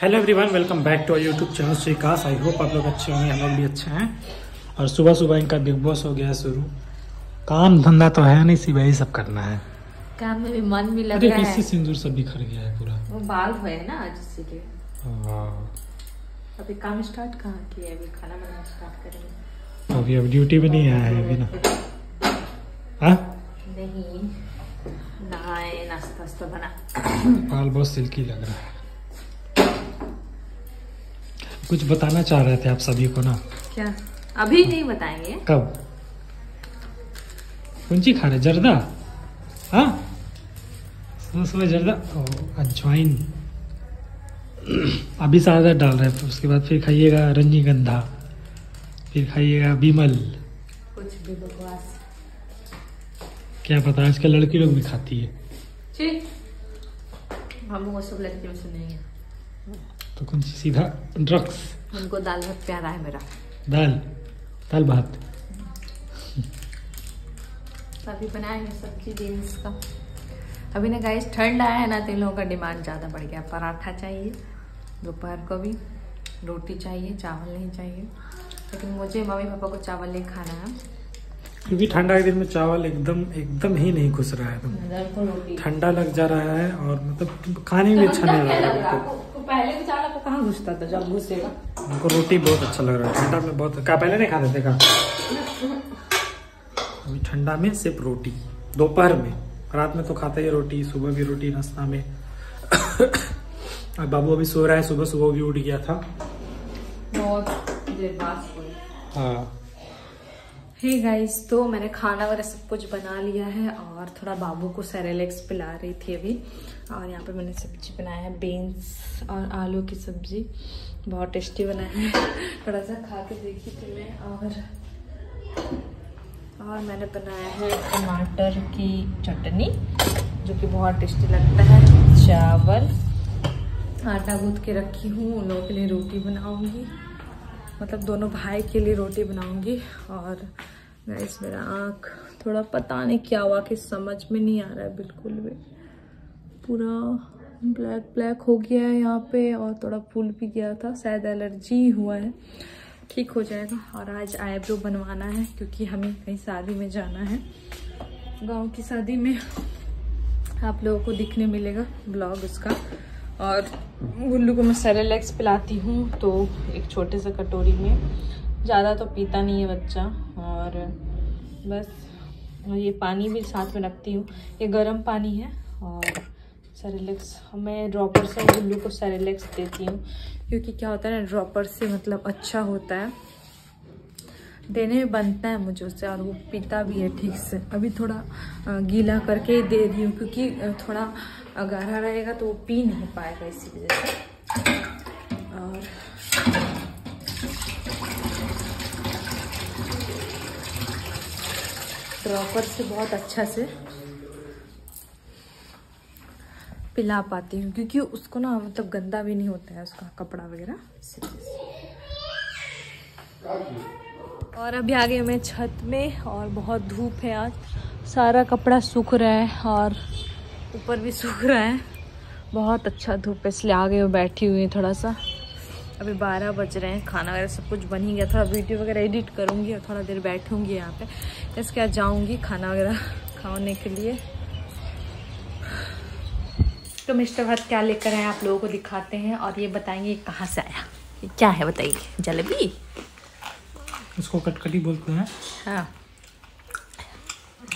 Hello everyone welcome back to YouTube channel Shrikash I hope आप लोग अच्छे होंगे हम लोग भी अच्छे हैं। और सुबह सुबह इनका बिग बॉस हो गया शुरू। काम धंधा तो है नहीं सिर्फ़ यही सब करना है। काम में भी मन भी लग रहा कैसे है सिंदूर सब बिखर गया है पूरा। वो बाल हुए हैं ना आज इसीलिए वाह। अभी काम स्टार्ट कहाँ किया अभी खाना बनाना स्टार्ट करेंगे। अभी अब ड्यूटी भी नहीं आया है अभी ना। हाँ? नहीं नहाए नाश्ता बना। बाल बहुत सिल्की लग रहा है। कुछ बताना चाह रहे थे आप सभी को ना? क्या? अभी नहीं बताएँगे। कब? कौन सी खा रहे जर्दा? हाँ? सुबह सुबह जर्दा। अजवाइन। अभी सादा डाल रहे हैं उसके बाद फिर खाइएगा रजनीगंधा फिर खाइएगा बिमल। कुछ भी बकवास। क्या पता आजकल लड़की लोग भी खाती है। ठीक हम वो सब लड़के में सुनेंगे तो कौन सी? सीधा ड्रग्स उनको दाल बहुत प्यारा है मेरा। दाल दाल भात। अभी बनाएँगे सब्ज़ी बीन्स का। अभी ना गाइस ठंड आया है ना तो इन लोगों का डिमांड ज़्यादा बढ़ गया। पराठा चाहिए दोपहर को भी। रोटी चाहिए चावल नहीं चाहिए। लेकिन मुझे मम्मी पापा को चावल नहीं खाना है। क्योंकि ठंडा के दिन में चावल एकदम एकदम ही नहीं घुस रहा है ठंडा लग जा रहा है और मतलब खाने में अच्छा नहीं लग रहा है पहले चावल आपको कहाँ घुसता था जब घुसेगा? हमको रोटी बहुत अच्छा लग रहा है। ठंडा में बहुत क्या पहले नहीं खाते थे का अभी ठंडा में सिर्फ़ रोटी। दोपहर में। रात में तो खाते ही रोटी सुबह भी रोटी नाश्ता में। बाबू अभी सो रहा है सुबह सुबह भी उठ गया था। बहुत देर बाद हाँ। हे। गाइस तो मैंने खाना वगैरह सब कुछ बना लिया है और थोड़ा बाबू को सेरेलेक्स पिला रही थी अभी। और यहाँ पे मैंने सब्ज़ी बनाया है बीन्स और आलू की सब्ज़ी। बहुत टेस्टी बनाया है। थोड़ा सा खा के देखी थी मैं और और मैंने बनाया है टमाटर की चटनी, जो कि बहुत टेस्टी लगता है। चावल, आटा गूंथ के रखी हूँ, उन लोगों के लिए रोटी बनाऊँगी। मतलब दोनों भाई के लिए रोटी बनाऊँगी। और गाइस मेरा आँख थोड़ा पता नहीं क्या हुआ कि समझ में नहीं आ रहा है बिल्कुल भी। पूरा ब्लैक ब्लैक हो गया है यहाँ पे और थोड़ा फूल भी गया था, शायद एलर्जी हुआ है। ठीक हो जाएगा और आज आईब्रो बनवाना है क्योंकि हमें कहीं शादी में जाना है। गाँव की शादी में आप लोगों को दिखने मिलेगा ब्लॉग उसका। और गुल्लू को मैं सेरेलेक्स पिलाती हूँ तो एक छोटे से कटोरी में। ज़्यादा तो पीता नहीं है बच्चा और बस ये पानी भी साथ में रखती हूँ। ये गर्म पानी है और सेरेलेक्स मैं ड्रॉपर से गुल्लू को सेरेलेक्स देती हूँ, क्योंकि क्या होता है ना ड्रॉपर से मतलब अच्छा होता है। देने में बनता है मुझे उससे, और वो पीता भी है ठीक से। अभी थोड़ा गीला करके ही दे रही हूँ, क्योंकि थोड़ा गाढ़ा रहेगा तो वो पी नहीं पाएगा इसी वजह से। और ड्रॉपर से बहुत अच्छा से पिला पाती हूँ, क्योंकि उसको ना मतलब गंदा भी नहीं होता है उसका कपड़ा वगैरह। और अभी आ गई मैं छत में, और बहुत धूप है आज। सारा कपड़ा सूख रहा है, और ऊपर भी सूख रहा है। बहुत अच्छा धूप है, इसलिए आ हूँ बैठी हुई हूँ थोड़ा सा अभी बारह बज रहे हैं, खाना वगैरह सब कुछ बन ही गया। थोड़ा वीडियो वगैरह एडिट करूँगी और थोड़ा देर बैठूँगी यहाँ पे। इसके बाद जाऊँगी खाना वगैरह खाने के लिए। तो मिस्टर भट्ट क्या लेकर आए आप लोगों को दिखाते हैं और ये बताएँगे कहाँ से आया। ये क्या है बताइए जलेबी? इसको कटकटी बोलते हैं। हाँ।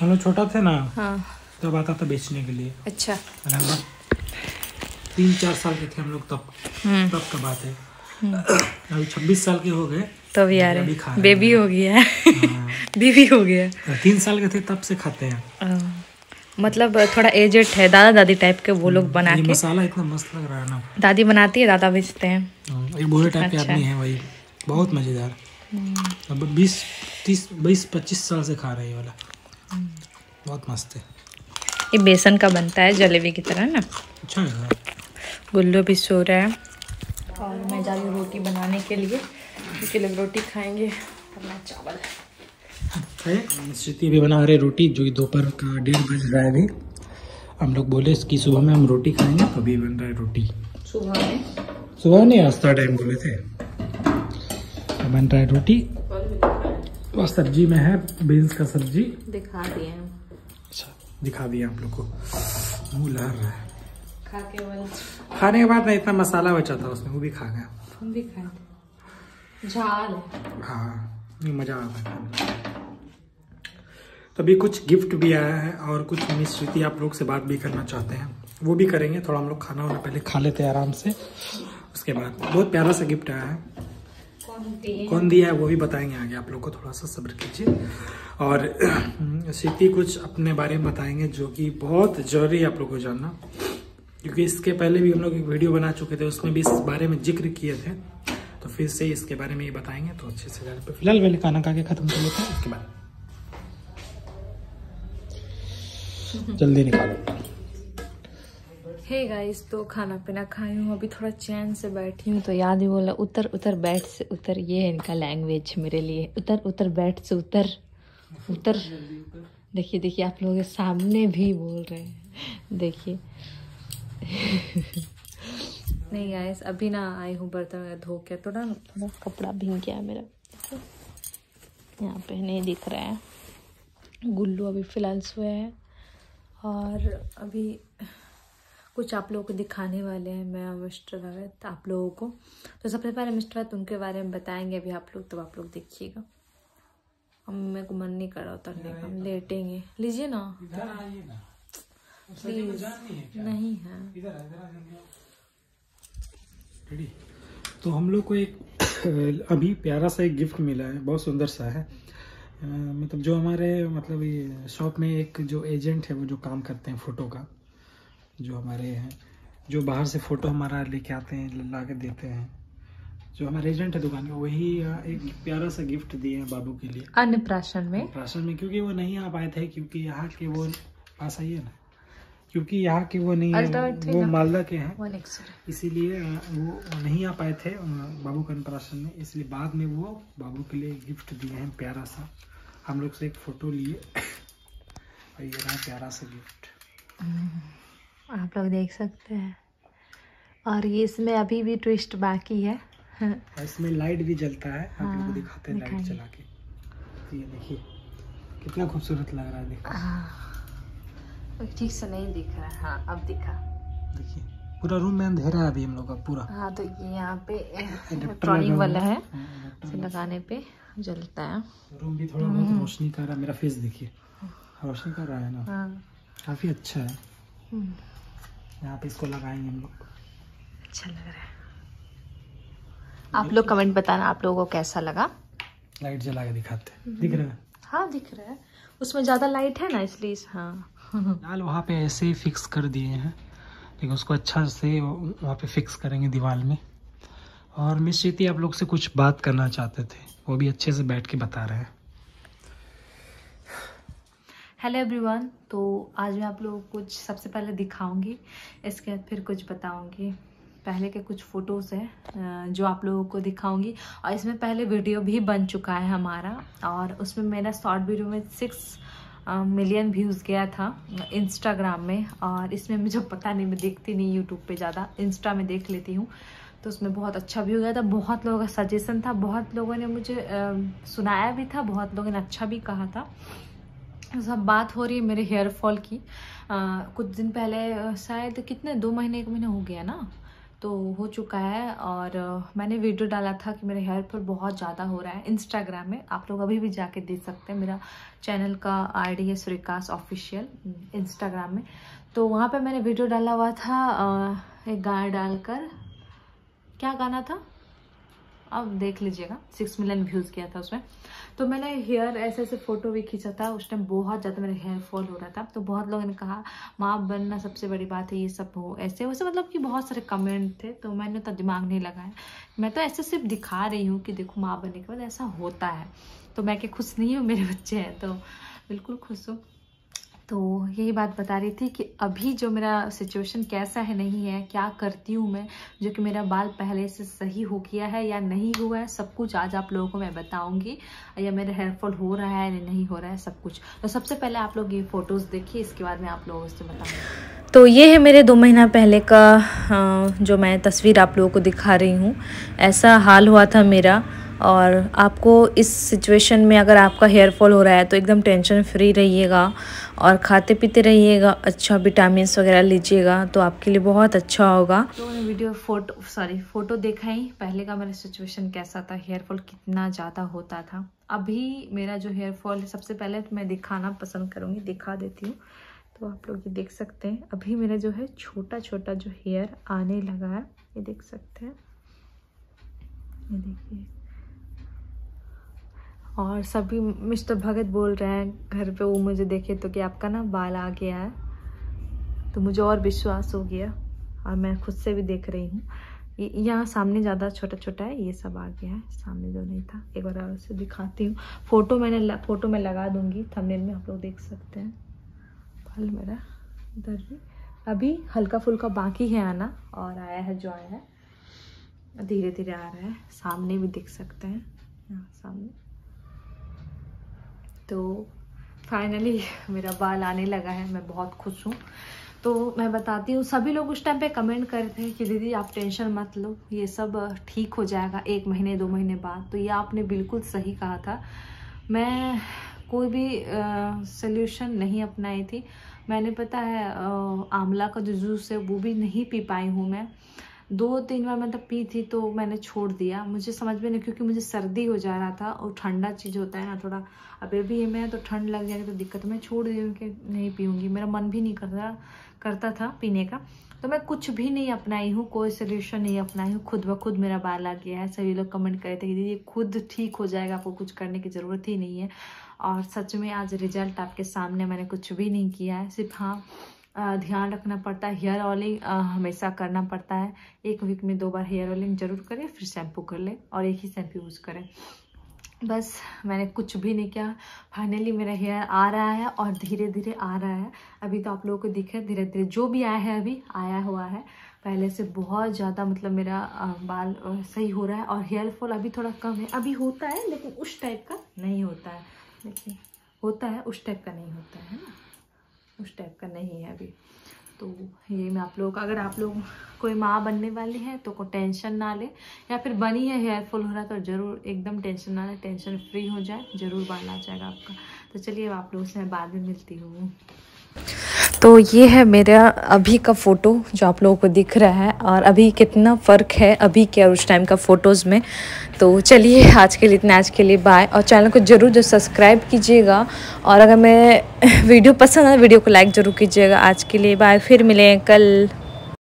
हम लोग छोटा थे ना। हाँ। तब आता था बेचने के लिए। अच्छा। तीन चार साल के थे हम लोग तब। हम्म। तब का बात है। अभी छब्बीस साल के हो गए। तो भी यार रहे बेबी हो। गया। है हाँ। बीबी हो गया। तीन साल के थे तब से खाते हैं। हाँ। मतलब थोड़ा एजेड है दादा दादी टाइप के वो लोग बना के। मसाला इतना मस्त लग रहा है ना। दादी बनाती है दादा बेचते हैं। ये बूढ़े टाइप के अच्छा। आदमी है वही बहुत मज़ेदार। अब बीस तीस बीस पच्चीस साल से खा रहे हैं ये वाला। बहुत मस्त है। ये बेसन का बनता है जलेबी की तरह ना। अच्छा है। गुल्लू भी सो रहा है। और मैं जा रही हूँ रोटी बनाने के लिए क्योंकि लोग रोटी खाएँगे और मैं चावल। है स्थिति अभी बना रहे रोटी जो कि दोपहर का डेढ़ बज रहा है अभी। हम लोग बोले कि सुबह में हम रोटी खाएँगे तो अभी बन रहा है रोटी। सुबह में? सुबह नहीं नाश्ता टाइम बोले थे। अब बन रहा है रोटी। और सब्ज़ी में है बीन्स का सब्ज़ी। दिखा दिए अच्छा दिखा दिया आप लोग को। मुँह लहर रहा है। खा के खाने के बाद ना इतना मसाला बचा था उसमें वो भी खा गया। हम भी खाए झाल हाँ। मज़ा आता है खाने में। तो अभी कुछ गिफ्ट भी आया है और कुछ मिस श्रुति आप लोग से बात भी करना चाहते हैं। वो भी करेंगे, थोड़ा हम लोग खाना वाना पहले खा लेते हैं आराम से। उसके बाद बहुत प्यारा सा गिफ्ट आया है। कौन दिया है वो भी बताएँगे आगे, आप लोग को थोड़ा सा सब्र कीजिए। और श्रुति कुछ अपने बारे में बताएँगे, जो कि बहुत ज़रूरी है आप लोग को जानना। क्योंकि इसके पहले भी हम लोग एक वीडियो बना चुके थे, उसमें भी इस बारे में ज़िक्र किए थे। तो फिर से इसके बारे में ये बताएँगे तो अच्छे से जाने पे फ़िलहाल पहले खाना खा के खत्म कर लेते हैं, उसके बाद। जल्दी निकालो। हे गाइस तो खाना पीना खाई हूँ। अभी थोड़ा चैन से बैठी हूँ तो याद ही बोला उतर उतर बैठ से उतर। ये है इनका लैंग्वेज मेरे लिए। उतर उतर बैठ से उतर। उतर। देखिए देखिए आप लोगों के सामने भी बोल रहे हैं। देखिए। नहीं गाइस अभी ना आई हूँ बर्तन वगैरह धो के। थोड़ा थोड़ा कपड़ा भीग गया मेरा। यहाँ पे नहीं दिख रहा है। गुल्लू अभी फ़िलहाल सोया है। और अभी कुछ आप लोगों को दिखाने वाले हैं मैं और मिस्टर भगत आप लोगों को। तो सबसे पहले मिस्टर भगत उनके बारे में बताएँगे अभी आप लोग तो आप लोग देखिएगा। हम मेरे को मन नहीं कर रहा उतरने का हम लेटेंगे। लीजिए ना। प्लीज़ नहीं है तो हम लोग को एक अभी प्यारा सा एक गिफ्ट मिला है बहुत सुंदर सा है। मतलब जो हमारे मतलब ये शॉप में एक जो एजेंट है वो जो काम करते हैं फ़ोटो का जो हमारे हैं जो बाहर से फ़ोटो हमारा लेके आते हैं ला के देते हैं जो हमारे एजेंट है दुकान का वही एक प्यारा सा गिफ्ट दिए हैं बाबू के लिए। अन्य प्राशन में। प्राशन में क्योंकि वो नहीं आ पाए थे क्योंकि यहाँ के वो पास आइए ना। क्योंकि यहाँ के वो नहीं है वो मालदा के हैं। इसीलिए वो नहीं आ पाए थे बाबू के अन्नप्राशन में। इसलिए बाद में वो बाबू के लिए गिफ्ट दिए हैं प्यारा सा। हम लोग से एक फ़ोटो लिए। और ये रहा प्यारा सा गिफ्ट। आप लोग देख सकते हैं। और ये इसमें अभी भी ट्विस्ट बाकी है। और इसमें लाइट भी जलता है। आप लोग हाँ, दिखाते हैं लाइट चला के। तो ये देखिए कितना खूबसूरत लग रहा है देखो। हाँ, ठीक से नहीं दिख रहा है। हाँ अब दिखा। देखिए पूरा रूम में अंधेरा है अभी हम लोग का पूरा। हाँ तो ये यहाँ पे इलेक्ट्रॉनिक वाला है। हाँ, लगाने पे जलता है। रूम भी थोड़ा बहुत रोशनी कर रहा है मेरा फेस देखिए। रोशनी कर रहा है ना। हाँ। काफ़ी अच्छा है। हम्म, यहाँ पे इसको लगाएँगे हम लोग। अच्छा लग रहा है। आप लोग कमेंट बताना आप लोगों को कैसा लगा। लाइट जला के दिखाते दिख रहा है? हाँ दिख रहा है। उसमें ज़्यादा लाइट है ना इसलिए हाँ। फ़िलहाल वहाँ पे ऐसे ही फिक्स कर दिए हैं। लेकिन उसको अच्छा से वहाँ पे फिक्स करेंगे दीवार में। और मिस श्रुति आप लोग से कुछ बात करना चाहते थे? वो भी अच्छे से बैठ के बता रहे हैं। हेलो एवरीवन तो आज मैं आप लोगों कुछ सबसे पहले दिखाऊँगी, इसके बाद फिर कुछ बताऊँगी। पहले के कुछ फ़ोटोज़ हैं जो आप लोगों को दिखाऊँगी। और इसमें पहले वीडियो भी बन चुका है हमारा, और उसमें मेरा शॉर्ट वीडियो में सिक्स मिलियन व्यूज़ गया था इंस्टाग्राम में और इसमें मुझे पता नहीं मैं देखती नहीं यूट्यूब पे ज़्यादा। इंस्टा में देख लेती हूँ तो उसमें बहुत अच्छा व्यू गया था। बहुत लोगों का सजेशन था बहुत लोगों ने मुझे अ, सुनाया भी था बहुत लोगों ने अच्छा भी कहा था। सब बात हो रही है मेरे हेयर फॉल की। आ, कुछ दिन पहले शायद कितने दो महीने एक महीने हो गया ना? तो हो चुका है और मैंने वीडियो डाला था कि मेरे हेयर फॉल बहुत ज़्यादा हो रहा है। इंस्टाग्राम में आप लोग अभी भी जाके देख सकते हैं। मेरा चैनल का आईडी है श्रीकास ऑफिशियल इंस्टाग्राम में। तो वहाँ पे मैंने वीडियो डाला हुआ था एक गाना डालकर। क्या गाना था? अब देख लीजिएगा सिक्स मिलियन व्यूज़ किया था उसमें। तो मैंने हेयर ऐसे ऐसे फ़ोटो भी खींचा था, उस टाइम बहुत ज़्यादा मेरा हेयर फॉल हो रहा था। तो बहुत लोगों ने कहा, माँ, बनना सबसे बड़ी बात है, ये सब हो ऐसे। वैसे मतलब कि बहुत सारे कमेंट थे तो मैंने तो दिमाग नहीं लगाया। मैं तो ऐसे सिर्फ़ दिखा रही हूँ कि देखो माँ बनने के बाद ऐसा होता है। तो मैं क्या खुश नहीं हूँ, मेरे बच्चे हैं तो बिल्कुल खुश हूँ। तो यही बात बता रही थी कि अभी जो मेरा सिचुएशन कैसा है, नहीं है, क्या करती हूँ मैं, जो कि मेरा बाल पहले से सही हो गया है या नहीं हुआ है, सब कुछ आज आप लोगों को मैं बताऊँगी। या मेरा हेयरफॉल हो रहा है या नहीं हो रहा है, सब कुछ। तो सबसे पहले आप लोग ये फ़ोटोज़ देखिए, इसके बाद मैं आप लोगों से बताऊँगी। तो ये है मेरे दो महीना पहले का जो मैं तस्वीर आप लोगों को दिखा रही हूँ। ऐसा हाल हुआ था मेरा। और आपको इस सिचुएशन में अगर आपका हेयर फॉल हो रहा है तो एकदम टेंशन फ्री रहिएगा और खाते पीते रहिएगा अच्छा विटामिन वगैरह लीजिएगा तो आपके लिए बहुत अच्छा होगा। तो मैंने वीडियो फ़ोटो सॉरी फ़ोटो देखा ही, पहले का मेरा सिचुएशन कैसा था हेयर फॉल कितना ज़्यादा होता था। अभी मेरा जो हेयर फॉल सबसे पहले मैं दिखाना पसंद करूँगी, दिखा देती हूँ तो आप लोग ये देख सकते हैं। अभी मेरा जो है छोटा छोटा जो हेयर आने लगा है, ये देख सकते हैं। ये देखिए। और सभी मिस्टर भगत बोल रहे हैं, घर पे वो मुझे देखे तो कि आपका ना बाल आ गया है। तो मुझे और विश्वास हो गया और मैं खुद से भी देख रही हूँ। यहाँ सामने ज़्यादा छोटा छोटा है, ये सब आ गया है। सामने जो नहीं था, एक बार और से दिखाती हूँ। फ़ोटो मैंने फ़ोटो में लगा दूँगी थंबनेल में आप लोग देख सकते हैं। बाल मेरा, इधर भी। अभी हल्का फुल्का बाकी है आना, और आया है जो आया है। धीरे धीरे आ रहा है, सामने भी देख सकते हैं। यहाँ सामने। तो फाइनली मेरा बाल आने लगा है, मैं बहुत खुश हूँ। तो मैं बताती हूँ, सभी लोग उस टाइम पे कमेंट कर रहे थे कि दीदी आप टेंशन मत लो, ये सब ठीक हो जाएगा एक महीने, दो महीने बाद। तो ये आपने बिल्कुल सही कहा था। मैं कोई भी सोल्यूशन नहीं अपनाई थी। मैंने पता है आंवला का जो जूस है वो भी नहीं पी पाई हूँ मैं। दो तीन बार मतलब पी थी तो मैंने छोड़ दिया। मुझे समझ में नहीं, क्योंकि मुझे सर्दी हो जा रहा था और ठंडा चीज़ होता है ना थोड़ा। अब अभी मैं तो ठंड लग जाएगी तो दिक्कत, मैं छोड़ दी कि नहीं पीऊँगी। मेरा मन भी नहीं करता करता था पीने का। तो मैं कुछ भी नहीं अपनाई हूँ, कोई सोल्यूशन नहीं अपनाई हूँ। खुद ब खुद मेरा बाल आ गया है। सभी लोग कमेंट करे थे कि दीदी, खुद ठीक हो जाएगा, आपको कुछ करने की ज़रूरत ही नहीं है। और सच में आज रिज़ल्ट आपके सामने मैंने कुछ भी नहीं किया है। सिर्फ़ हाँ ध्यान रखना पड़ता है, हेयर ऑयलिंग हमेशा करना पड़ता है। एक वीक में दो बार हेयर ऑयलिंग ज़रूर करें, फिर शैम्पू कर लें और एक ही शैम्पू यूज़ करें। बस मैंने कुछ भी नहीं किया। फाइनली मेरा हेयर आ रहा है और धीरे धीरे आ रहा है। अभी तो आप लोगों को दिख है धीरे धीरे जो भी आया है अभी आया हुआ है। पहले से बहुत ज़्यादा मतलब मेरा बाल सही हो रहा है और हेयर फॉल अभी थोड़ा कम है। अभी होता है, लेकिन उस टाइप का नहीं होता है। देखिए, होता है, उस टाइप का नहीं होता है ना? उस टाइप का नहीं है अभी। तो ये मैं आप लोग अगर आप लोग कोई माँ बनने वाली है तो कोई टेंशन ना ले। या फिर बनी है हेयर फॉल हो रहा तो ज़रूर एकदम टेंशन ना ले, टेंशन फ्री हो जाए, ज़रूर बाल चाहेगा आपका। तो चलिए आप लोगों से मैं बाद में मिलती हूँ। तो ये है मेरा अभी का फ़ोटो जो आप लोगों को दिख रहा है और अभी कितना फ़र्क है अभी के और उस टाइम का फ़ोटोज़ में। तो चलिए, आज के लिए इतना, आज के लिए बाय और चैनल को ज़रूर जो सब्सक्राइब कीजिएगा और अगर मैं वीडियो पसंद आए वीडियो को लाइक ज़रूर कीजिएगा। आज के लिए बाय फिर मिलें कल।